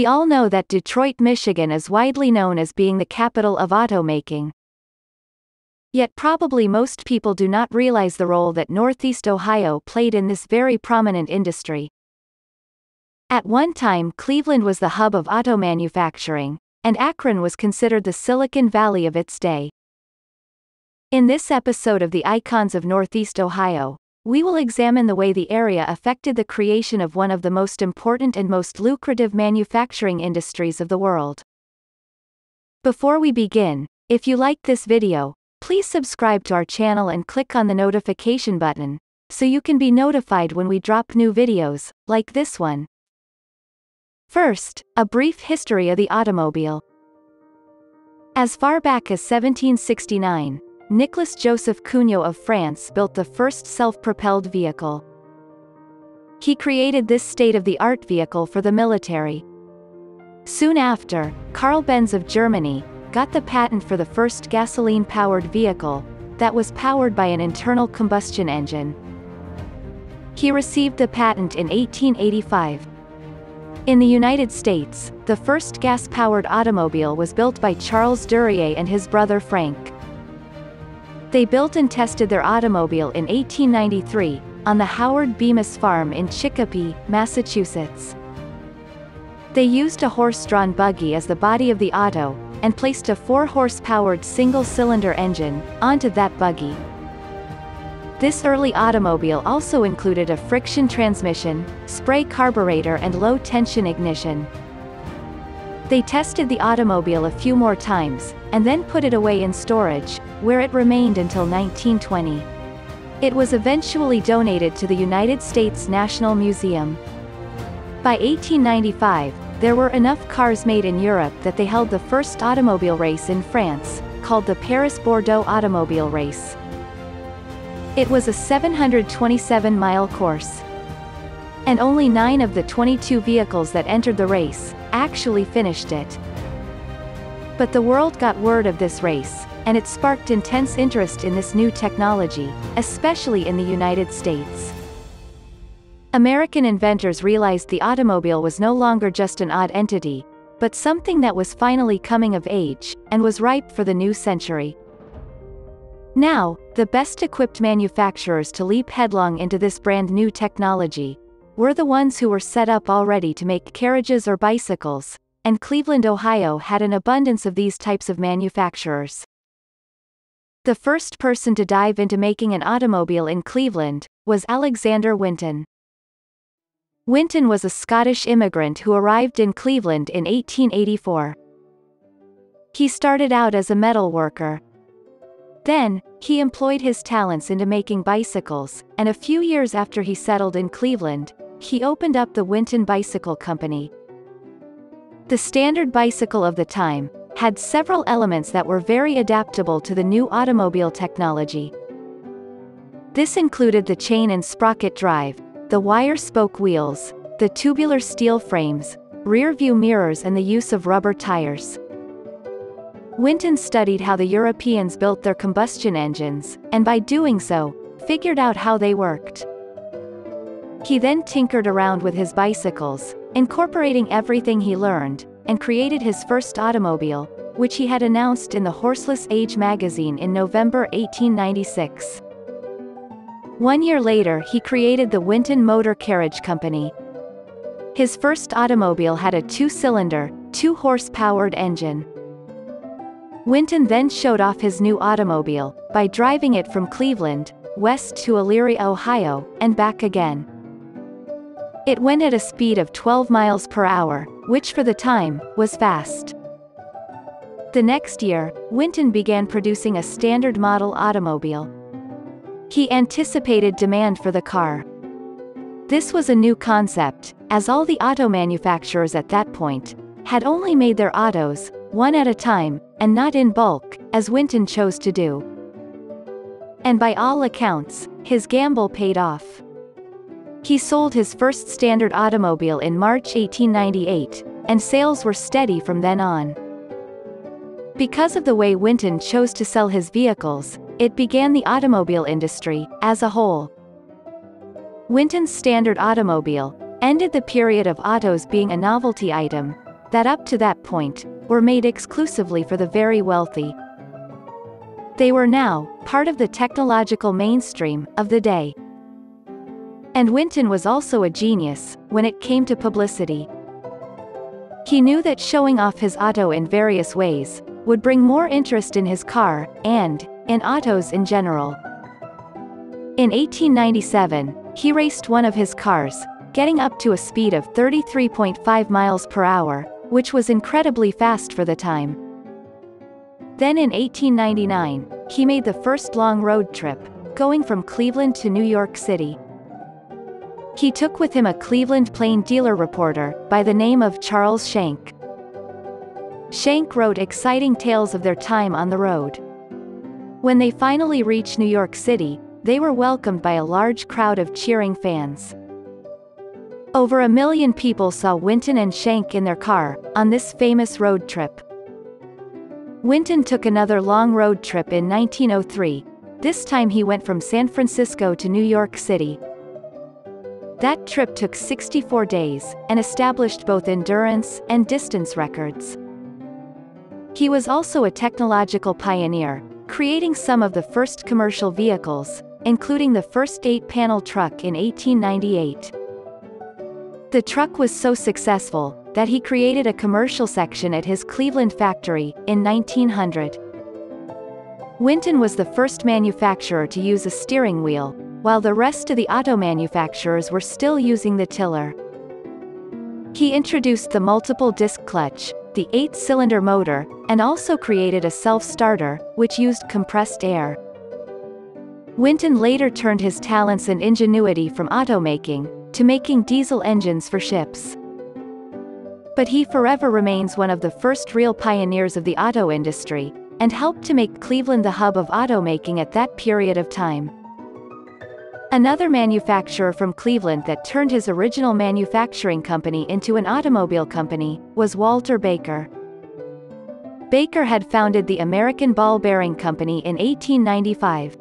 We all know that Detroit, Michigan is widely known as being the capital of automaking. Yet probably most people do not realize the role that Northeast Ohio played in this very prominent industry. At one time Cleveland was the hub of auto manufacturing, and Akron was considered the Silicon Valley of its day. In this episode of the Icons of Northeast Ohio, we will examine the way the area affected the creation of one of the most important and most lucrative manufacturing industries of the world. Before we begin, if you liked this video, please subscribe to our channel and click on the notification button, so you can be notified when we drop new videos, like this one. First, a brief history of the automobile. As far back as 1769, Nicolas Joseph Cugnot of France built the first self-propelled vehicle. He created this state-of-the-art vehicle for the military. Soon after, Carl Benz of Germany, got the patent for the first gasoline-powered vehicle, that was powered by an internal combustion engine. He received the patent in 1885. In the United States, the first gas-powered automobile was built by Charles Duryea and his brother Frank. They built and tested their automobile in 1893, on the Howard Bemis farm in Chicopee, Massachusetts. They used a horse-drawn buggy as the body of the auto, and placed a 4-horse-powered single-cylinder engine, onto that buggy. This early automobile also included a friction transmission, spray carburetor and low-tension ignition. They tested the automobile a few more times, and then put it away in storage, where it remained until 1920. It was eventually donated to the United States National Museum. By 1895, there were enough cars made in Europe that they held the first automobile race in France, called the Paris-Bordeaux Automobile Race. It was a 727-mile course. And only nine of the 22 vehicles that entered the race, actually finished it. But the world got word of this race, and it sparked intense interest in this new technology, especially in the United States. American inventors realized the automobile was no longer just an odd entity, but something that was finally coming of age, and was ripe for the new century. Now, the best equipped manufacturers to leap headlong into this brand new technology, were the ones who were set up already to make carriages or bicycles, and Cleveland, Ohio had an abundance of these types of manufacturers. The first person to dive into making an automobile in Cleveland was Alexander Winton. Winton was a Scottish immigrant who arrived in Cleveland in 1884. He started out as a metal worker. Then, he employed his talents into making bicycles, and a few years after he settled in Cleveland, he opened up the Winton Bicycle Company. The standard bicycle of the time, had several elements that were very adaptable to the new automobile technology. This included the chain and sprocket drive, the wire spoke wheels, the tubular steel frames, rear view mirrors and the use of rubber tires. Winton studied how the Europeans built their combustion engines, and by doing so, figured out how they worked. He then tinkered around with his bicycles, incorporating everything he learned, and created his first automobile, which he had announced in the Horseless Age magazine in November 1896. One year later he created the Winton Motor Carriage Company. His first automobile had a two-cylinder, two-horse-powered engine. Winton then showed off his new automobile, by driving it from Cleveland, west to Elyria, Ohio, and back again. It went at a speed of 12 miles per hour, which for the time, was fast. The next year, Winton began producing a standard model automobile. He anticipated demand for the car. This was a new concept, as all the auto manufacturers at that point, had only made their autos, one at a time, and not in bulk, as Winton chose to do. And by all accounts, his gamble paid off. He sold his first standard automobile in March 1898, and sales were steady from then on. Because of the way Winton chose to sell his vehicles, it began the automobile industry, as a whole. Winton's standard automobile, ended the period of autos being a novelty item, that up to that point, were made exclusively for the very wealthy. They were now, part of the technological mainstream, of the day. And Winton was also a genius, when it came to publicity. He knew that showing off his auto in various ways, would bring more interest in his car, and, in autos in general. In 1897, he raced one of his cars, getting up to a speed of 33.5 miles per hour, which was incredibly fast for the time. Then in 1899, he made the first long road trip, going from Cleveland to New York City. He took with him a Cleveland plain dealer reporter, by the name of Charles Schenck. Schenck wrote exciting tales of their time on the road. When they finally reached New York City, they were welcomed by a large crowd of cheering fans. Over a million people saw Winton and Schenck in their car, on this famous road trip. Winton took another long road trip in 1903, this time he went from San Francisco to New York City. That trip took 64 days, and established both endurance and distance records. He was also a technological pioneer, creating some of the first commercial vehicles, including the first eight-panel truck in 1898. The truck was so successful, that he created a commercial section at his Cleveland factory, in 1900. Winton was the first manufacturer to use a steering wheel, while the rest of the auto manufacturers were still using the tiller. He introduced the multiple disc clutch, the eight-cylinder motor, and also created a self-starter, which used compressed air. Winton later turned his talents and ingenuity from automaking, to making diesel engines for ships. But he forever remains one of the first real pioneers of the auto industry, and helped to make Cleveland the hub of automaking at that period of time. Another manufacturer from Cleveland that turned his original manufacturing company into an automobile company, was Walter Baker. Baker had founded the American Ball Bearing Company in 1895.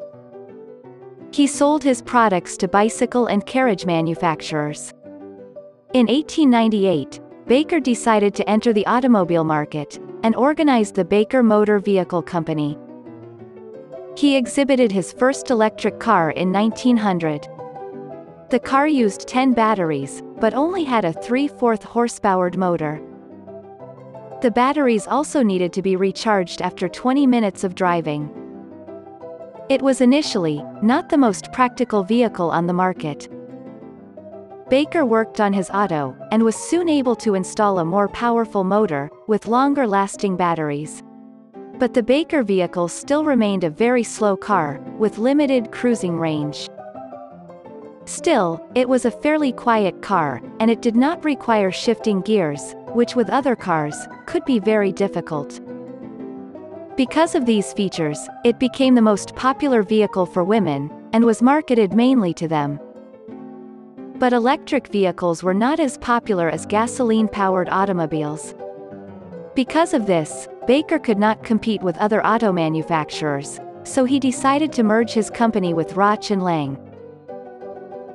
He sold his products to bicycle and carriage manufacturers. In 1898, Baker decided to enter the automobile market, and organized the Baker Motor Vehicle Company. He exhibited his first electric car in 1900. The car used 10 batteries, but only had a 3-4 horsepowered motor. The batteries also needed to be recharged after 20 minutes of driving. It was initially, not the most practical vehicle on the market. Baker worked on his auto, and was soon able to install a more powerful motor, with longer-lasting batteries. But the Baker vehicle still remained a very slow car, with limited cruising range. Still, it was a fairly quiet car, and it did not require shifting gears, which with other cars, could be very difficult. Because of these features, it became the most popular vehicle for women, and was marketed mainly to them. But electric vehicles were not as popular as gasoline-powered automobiles. Because of this, Baker could not compete with other auto manufacturers, so he decided to merge his company with Rauch and Lang.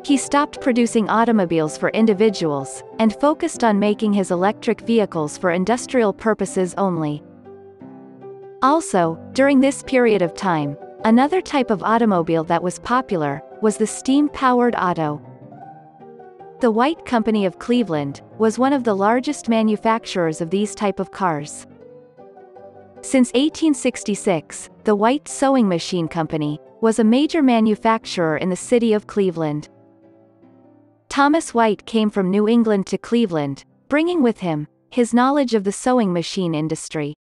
He stopped producing automobiles for individuals, and focused on making his electric vehicles for industrial purposes only. Also, during this period of time, another type of automobile that was popular, was the steam-powered auto. The White Company of Cleveland, was one of the largest manufacturers of these type of cars. Since 1866, the White Sewing Machine Company, was a major manufacturer in the city of Cleveland. Thomas White came from New England to Cleveland, bringing with him, his knowledge of the sewing machine industry.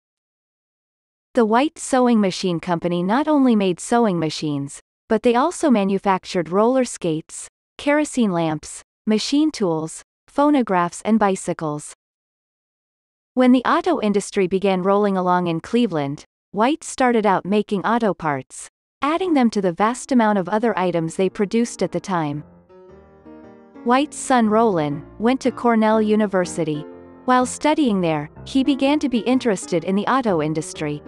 The White Sewing Machine Company not only made sewing machines, but they also manufactured roller skates, kerosene lamps, machine tools, phonographs and bicycles. When the auto industry began rolling along in Cleveland, White started out making auto parts, adding them to the vast amount of other items they produced at the time. White's son Roland went to Cornell University. While studying there, he began to be interested in the auto industry.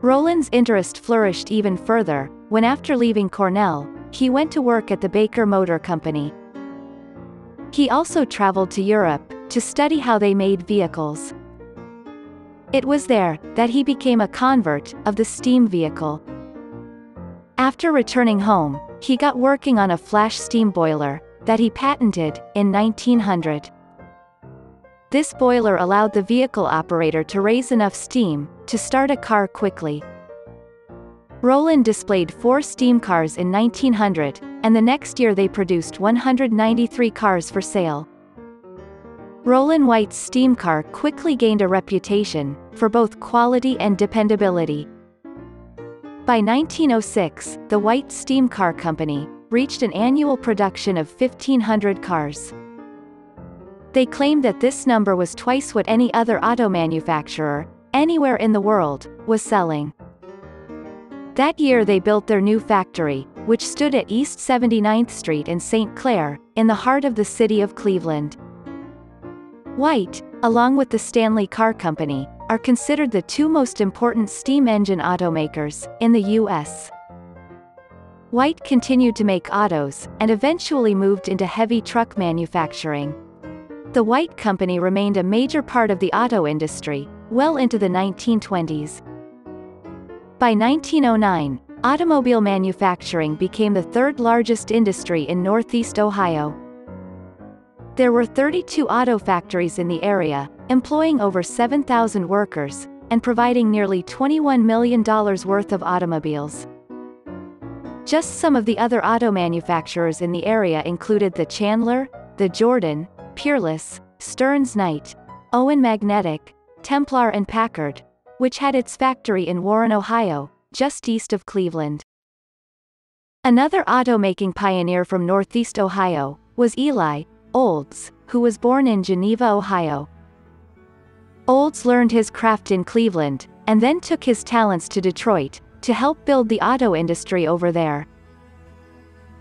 Roland's interest flourished even further, when after leaving Cornell, he went to work at the Baker Motor Company. He also traveled to Europe, to study how they made vehicles. It was there that he became a convert of the steam vehicle. After returning home, he got working on a flash steam boiler that he patented in 1900. This boiler allowed the vehicle operator to raise enough steam to start a car quickly. Roland displayed four steam cars in 1900, and the next year they produced 193 cars for sale. Roland White's steam car quickly gained a reputation for both quality and dependability. By 1906, the White Steam Car Company reached an annual production of 1,500 cars. They claimed that this number was twice what any other auto manufacturer, anywhere in the world, was selling. That year they built their new factory, which stood at East 79th Street in St. Clair, in the heart of the city of Cleveland. White, along with the Stanley Car Company, are considered the two most important steam engine automakers in the U.S. White continued to make autos, and eventually moved into heavy truck manufacturing. The White Company remained a major part of the auto industry, well into the 1920s. By 1909, automobile manufacturing became the third largest industry in Northeast Ohio. There were 32 auto factories in the area, employing over 7,000 workers, and providing nearly $21 million worth of automobiles. Just some of the other auto manufacturers in the area included the Chandler, the Jordan, Peerless, Stearns Knight, Owen Magnetic, Templar and Packard, which had its factory in Warren, Ohio, just east of Cleveland. Another automaking pioneer from Northeast Ohio was Eli Olds, who was born in Geneva, Ohio. Olds learned his craft in Cleveland, and then took his talents to Detroit, to help build the auto industry over there.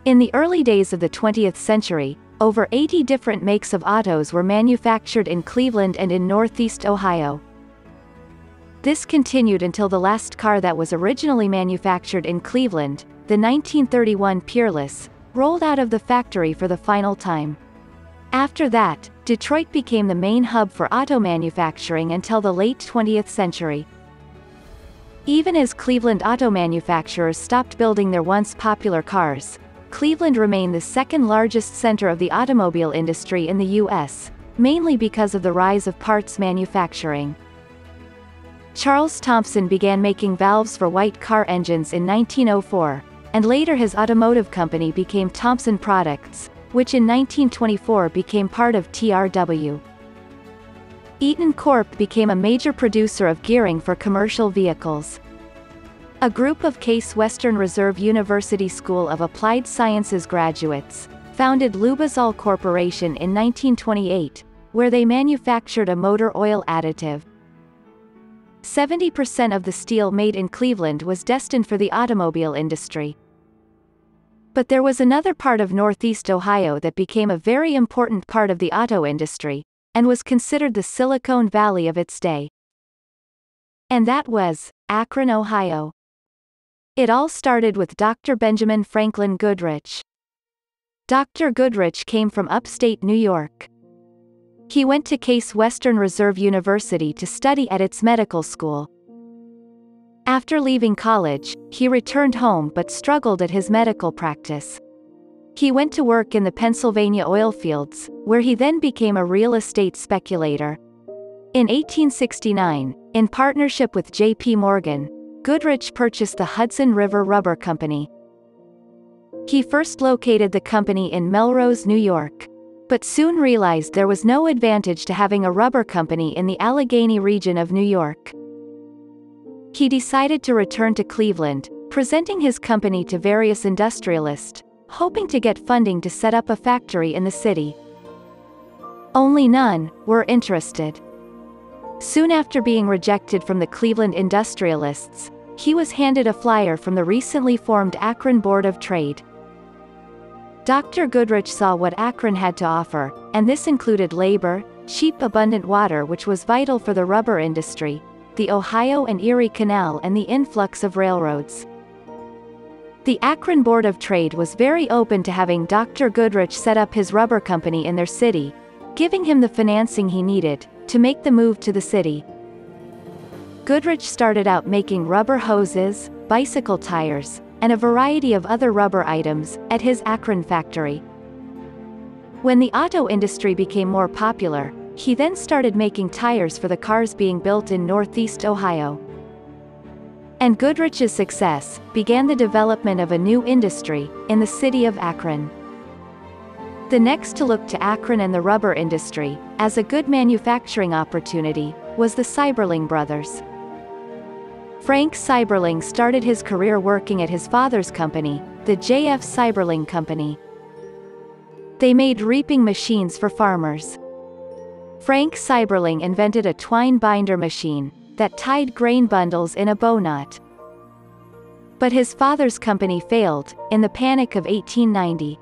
In the early days of the 20th century, over 80 different makes of autos were manufactured in Cleveland and in Northeast Ohio. This continued until the last car that was originally manufactured in Cleveland, the 1931 Peerless, rolled out of the factory for the final time. After that, Detroit became the main hub for auto manufacturing until the late 20th century. Even as Cleveland auto manufacturers stopped building their once popular cars, Cleveland remained the second largest center of the automobile industry in the U.S., mainly because of the rise of parts manufacturing. Charles Thompson began making valves for white car engines in 1904, and later his automotive company became Thompson Products, which in 1924 became part of TRW. Eaton Corp became a major producer of gearing for commercial vehicles. A group of Case Western Reserve University School of Applied Sciences graduates founded Lubrizol Corporation in 1928, where they manufactured a motor oil additive. 70% of the steel made in Cleveland was destined for the automobile industry. But there was another part of Northeast Ohio that became a very important part of the auto industry, and was considered the Silicon Valley of its day. And that was Akron, Ohio. It all started with Dr. Benjamin Franklin Goodrich. Dr. Goodrich came from upstate New York. He went to Case Western Reserve University to study at its medical school. After leaving college, he returned home but struggled at his medical practice. He went to work in the Pennsylvania oil fields, where he then became a real estate speculator. In 1869, in partnership with J.P. Morgan, Goodrich purchased the Hudson River Rubber Company. He first located the company in Melrose, New York but soon realized there was no advantage to having a rubber company in the Allegheny region of New York. He decided to return to Cleveland, presenting his company to various industrialists, hoping to get funding to set up a factory in the city. Only none were interested. Soon after being rejected from the Cleveland industrialists, he was handed a flyer from the recently formed Akron Board of Trade. Dr. Goodrich saw what Akron had to offer, and this included labor, cheap abundant water which was vital for the rubber industry, the Ohio and Erie Canal and the influx of railroads. The Akron Board of Trade was very open to having Dr. Goodrich set up his rubber company in their city, giving him the financing he needed to make the move to the city. Goodrich started out making rubber hoses, bicycle tires, and a variety of other rubber items at his Akron factory. When the auto industry became more popular, he then started making tires for the cars being built in Northeast Ohio. And Goodrich's success began the development of a new industry in the city of Akron. The next to look to Akron and the rubber industry as a good manufacturing opportunity was the Seiberling brothers. Frank Seiberling started his career working at his father's company, the J.F. Seiberling Company. They made reaping machines for farmers. Frank Seiberling invented a twine binder machine that tied grain bundles in a bow knot. But his father's company failed, in the Panic of 1890.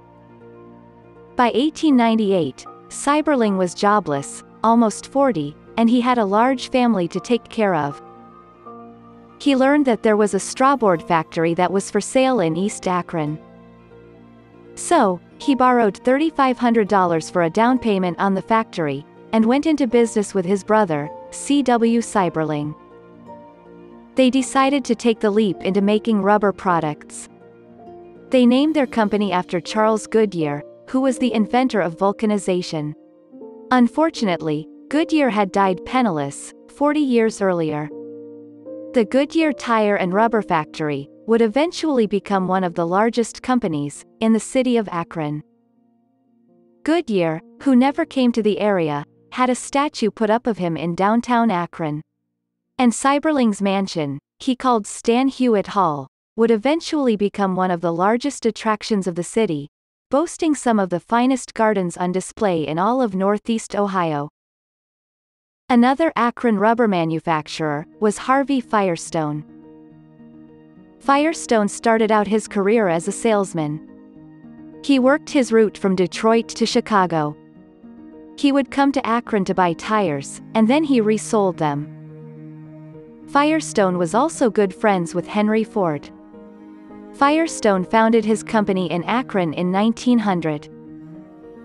By 1898, Seiberling was jobless, almost 40, and he had a large family to take care of. He learned that there was a strawboard factory that was for sale in East Akron. So, he borrowed $3,500 for a down payment on the factory, and went into business with his brother, C.W. Seiberling. They decided to take the leap into making rubber products. They named their company after Charles Goodyear, who was the inventor of vulcanization. Unfortunately, Goodyear had died penniless, 40 years earlier. The Goodyear Tire and Rubber Factory would eventually become one of the largest companies in the city of Akron. Goodyear, who never came to the area, had a statue put up of him in downtown Akron. And Seiberling's mansion, he called Stan Hywet Hall, would eventually become one of the largest attractions of the city, boasting some of the finest gardens on display in all of Northeast Ohio. Another Akron rubber manufacturer was Harvey Firestone. Firestone started out his career as a salesman. He worked his route from Detroit to Chicago. He would come to Akron to buy tires, and then he resold them. Firestone was also good friends with Henry Ford. Firestone founded his company in Akron in 1900.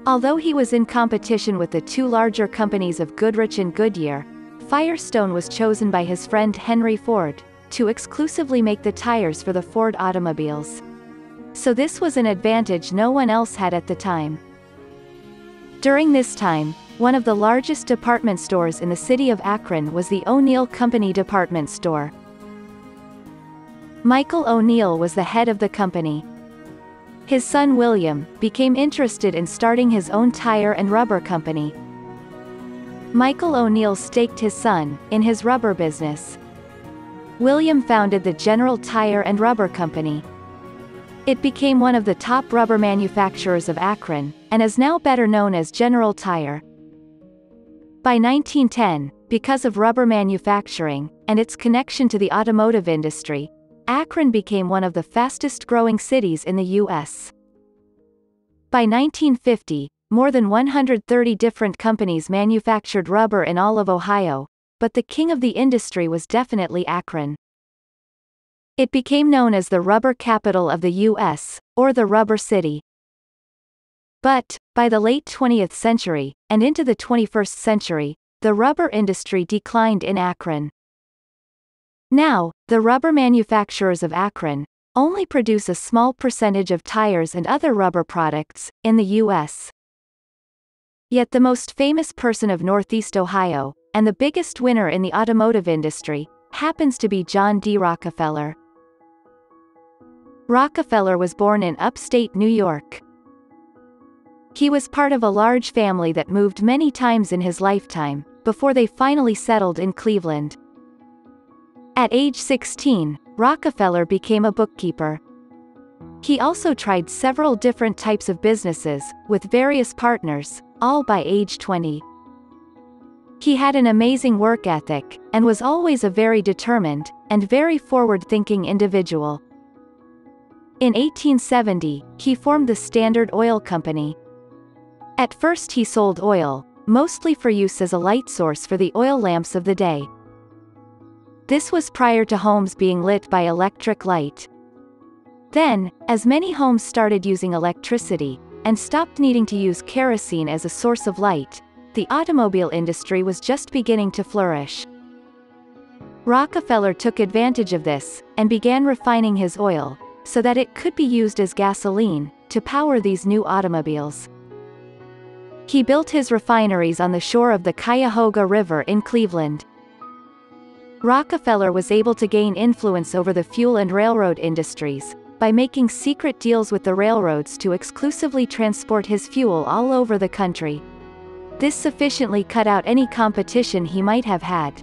Although he was in competition with the two larger companies of Goodrich and Goodyear, Firestone was chosen by his friend Henry Ford to exclusively make the tires for the Ford automobiles. So this was an advantage no one else had at the time. During this time, one of the largest department stores in the city of Akron was the O'Neill Company department store. Michael O'Neill was the head of the company. His son William became interested in starting his own tire and rubber company. Michael O'Neill staked his son in his rubber business. William founded the General Tire and Rubber Company. It became one of the top rubber manufacturers of Akron, and is now better known as General Tire. By 1910, because of rubber manufacturing, and its connection to the automotive industry, Akron became one of the fastest growing cities in the U.S. By 1950, more than 130 different companies manufactured rubber in all of Ohio, but the king of the industry was definitely Akron. It became known as the rubber capital of the U.S., or the rubber city. But, by the late 20th century, and into the 21st century, the rubber industry declined in Akron. Now, the rubber manufacturers of Akron only produce a small percentage of tires and other rubber products in the U.S. Yet the most famous person of Northeast Ohio, and the biggest winner in the automotive industry, happens to be John D. Rockefeller. Rockefeller was born in upstate New York. He was part of a large family that moved many times in his lifetime, before they finally settled in Cleveland. At age 16, Rockefeller became a bookkeeper. He also tried several different types of businesses, with various partners, all by age 20. He had an amazing work ethic, and was always a very determined, and very forward-thinking individual. In 1870, he formed the Standard Oil Company. At first he sold oil, mostly for use as a light source for the oil lamps of the day. This was prior to homes being lit by electric light. Then, as many homes started using electricity, and stopped needing to use kerosene as a source of light, the automobile industry was just beginning to flourish. Rockefeller took advantage of this, and began refining his oil, so that it could be used as gasoline, to power these new automobiles. He built his refineries on the shore of the Cuyahoga River in Cleveland. Rockefeller was able to gain influence over the fuel and railroad industries, by making secret deals with the railroads to exclusively transport his fuel all over the country. This sufficiently cut out any competition he might have had.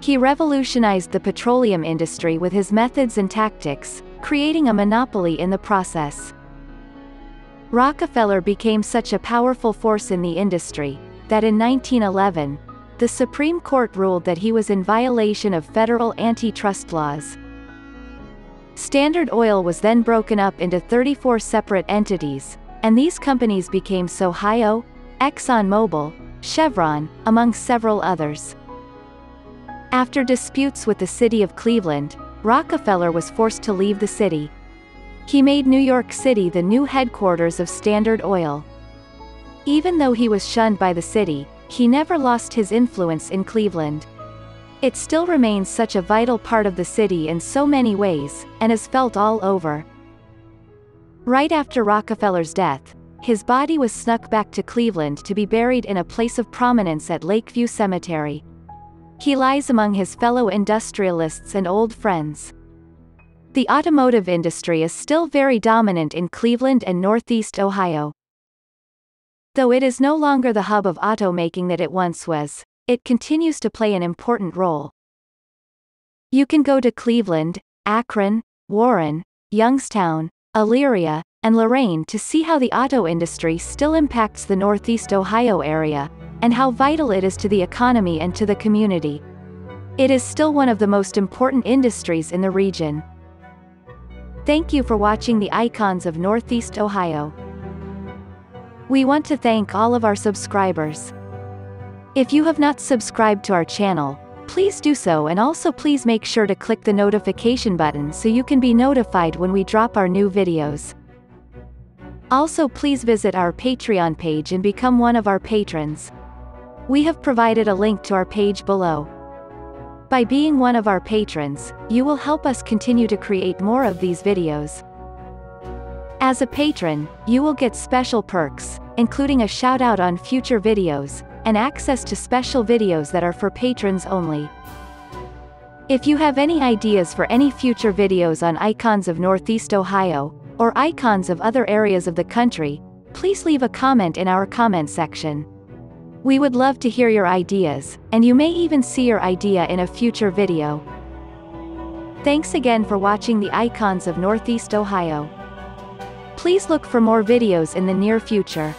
He revolutionized the petroleum industry with his methods and tactics, creating a monopoly in the process. Rockefeller became such a powerful force in the industry, that in 1911, the Supreme Court ruled that he was in violation of federal antitrust laws. Standard Oil was then broken up into 34 separate entities, and these companies became Sohio, ExxonMobil, Chevron, among several others. After disputes with the city of Cleveland, Rockefeller was forced to leave the city. He made New York City the new headquarters of Standard Oil. Even though he was shunned by the city, he never lost his influence in Cleveland. It still remains such a vital part of the city in so many ways, and is felt all over. Right after Rockefeller's death, his body was snuck back to Cleveland to be buried in a place of prominence at Lakeview Cemetery. He lies among his fellow industrialists and old friends. The automotive industry is still very dominant in Cleveland and Northeast Ohio. Though it is no longer the hub of automaking that it once was, it continues to play an important role. You can go to Cleveland, Akron, Warren, Youngstown, Elyria, and Lorain to see how the auto industry still impacts the Northeast Ohio area, and how vital it is to the economy and to the community. It is still one of the most important industries in the region. Thank you for watching the Icons of Northeast Ohio. We want to thank all of our subscribers. If you have not subscribed to our channel, please do so and also please make sure to click the notification button so you can be notified when we drop our new videos. Also please visit our Patreon page and become one of our patrons. We have provided a link to our page below. By being one of our patrons, you will help us continue to create more of these videos. As a patron, you will get special perks, including a shout out on future videos, and access to special videos that are for patrons only. If you have any ideas for any future videos on icons of Northeast Ohio, or icons of other areas of the country, please leave a comment in our comment section. We would love to hear your ideas, and you may even see your idea in a future video. Thanks again for watching the Icons of Northeast Ohio. Please look for more videos in the near future.